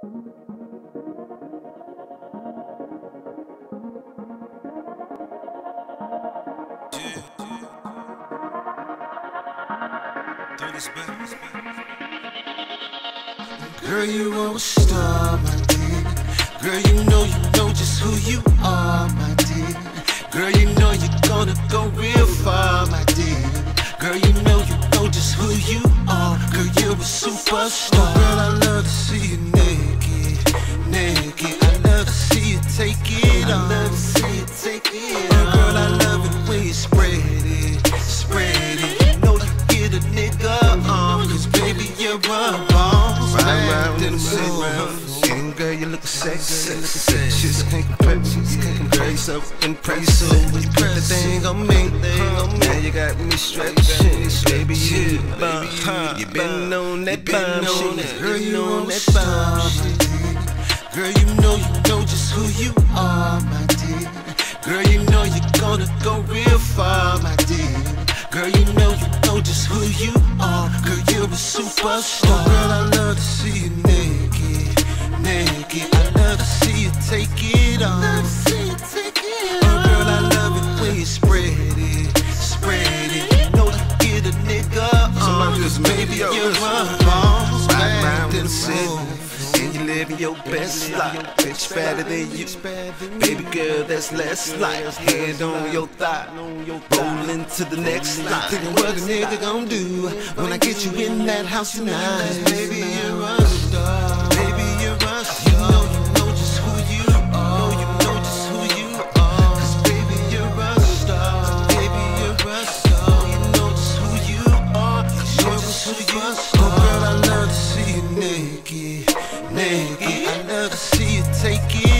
Girl, you are a star, my dear. Girl, you know you know just who you are, my dear. Girl, you know you're gonna go real far, my dear. Girl, you know you know just who you are. Girl, you're a superstar. Oh, girl, I love to the. And girl, you look sexy. Shit's can't compare. Can't compare yourself in praise. So when you put the thing on me, now you got me stretching. Baby, you bum. You been on that bum shit. Girl, you on that bum bomb shit. shit. Girl, you know you know just who you are, my dear. Girl, you know you're gonna go real far, my dear. Girl, you know you know just who you are. Girl, you're a superstar. Oh, girl, I love to see you naked, naked. I love to see you take it on. Love to see you take it on. Oh, girl, I love it when you spread it, spread it. You know you get a nigga on. Somebody just baby, yo, you're a boss. Ride around in Acting the city. smooth. And you living your best life. Bitch fatter than you. Baby girl, that's less life. Hand on your thigh. Rolling to the next life. Thinking what a nigga gonna do when I get you in that house tonight. Oh girl, I love to see you naked, naked. I love to see you take it.